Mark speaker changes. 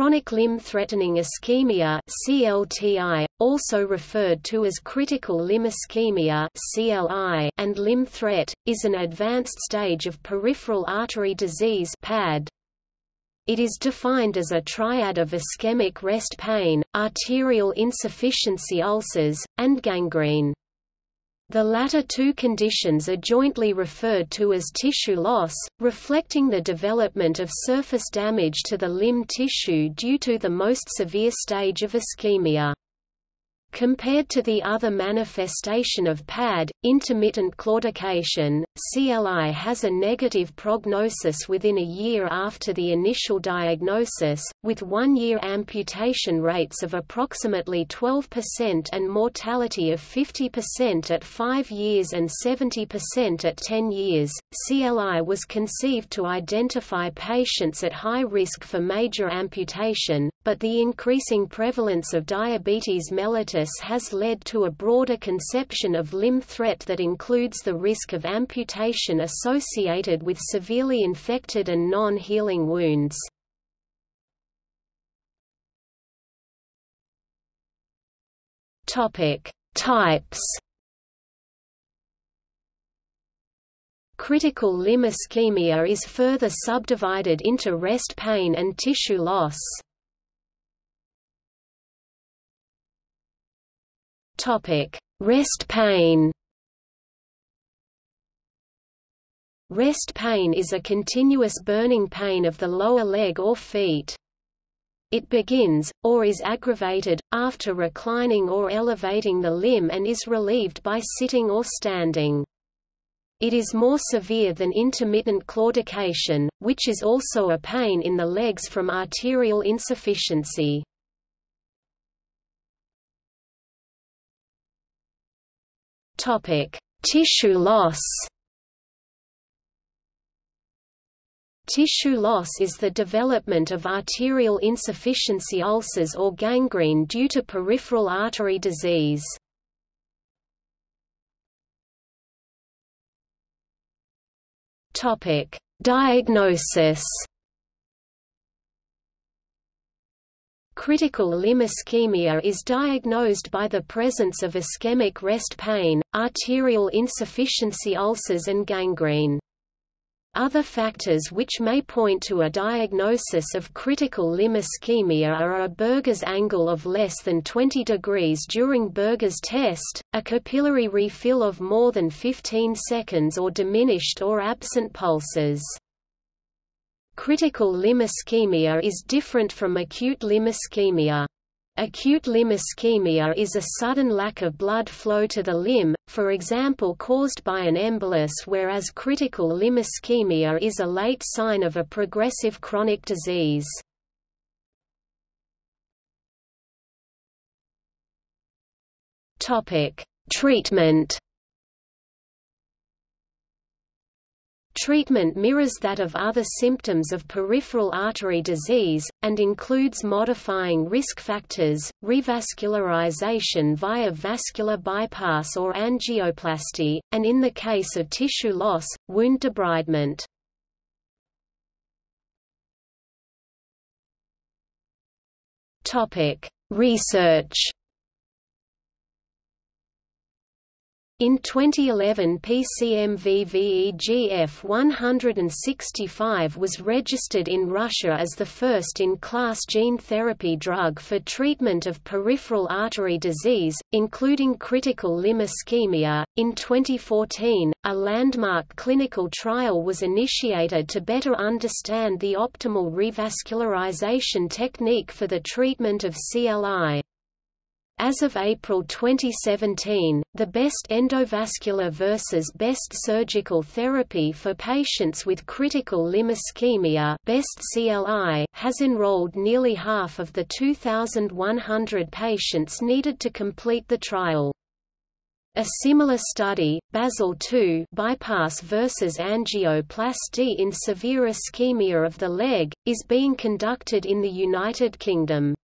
Speaker 1: Chronic limb-threatening ischemia (CLTI), also referred to as critical limb ischemia (CLI), and limb threat, is an advanced stage of peripheral artery disease (PAD). It is defined as a triad of ischemic rest pain, arterial insufficiency ulcers, and gangrene. The latter two conditions are jointly referred to as tissue loss, reflecting the development of surface damage to the limb tissue due to the most severe stage of ischemia. Compared to the other manifestation of PAD, intermittent claudication, CLI has a negative prognosis within a year after the initial diagnosis, with one-year amputation rates of approximately 12% and mortality of 50% at 5 years and 70% at 10 years. CLI was conceived to identify patients at high risk for major amputation, but the increasing prevalence of diabetes mellitus has led to a broader conception of limb threat that includes the risk of amputation associated with severely infected and non-healing wounds. Topic: Types. Critical limb ischemia is further subdivided into rest pain and tissue loss. Topic: Rest pain. Rest pain is a continuous burning pain of the lower leg or feet. It begins, or is aggravated, after reclining or elevating the limb and is relieved by sitting or standing. It is more severe than intermittent claudication, which is also a pain in the legs from arterial insufficiency. Topic: Tissue loss. Tissue loss is the development of arterial insufficiency ulcers or gangrene due to peripheral artery disease. Topic: Diagnosis. Critical limb ischemia is diagnosed by the presence of ischemic rest pain, arterial insufficiency ulcers and gangrene. Other factors which may point to a diagnosis of critical limb ischemia are a Buerger's angle of less than 20 degrees during Buerger's test, a capillary refill of more than 15 seconds or diminished or absent pulses. Critical limb ischemia is different from acute limb ischemia. Acute limb ischemia is a sudden lack of blood flow to the limb, for example caused by an embolus whereas critical limb ischemia is a late sign of a progressive chronic disease. Treatment Treatment mirrors that of other symptoms of peripheral artery disease, and includes modifying risk factors, revascularization via vascular bypass or angioplasty, and in the case of tissue loss, wound debridement. Research In 2011 PCMVVEGF 165 was registered in Russia as the first-in-class gene therapy drug for treatment of peripheral artery disease, including critical limb ischemia. In 2014, a landmark clinical trial was initiated to better understand the optimal revascularization technique for the treatment of CLI. As of April 2017, the best endovascular versus best surgical therapy for patients with critical limb ischemia best CLI has enrolled nearly half of the 2,100 patients needed to complete the trial. A similar study, BASIL II bypass versus angioplasty in severe ischemia of the leg, is being conducted in the United Kingdom.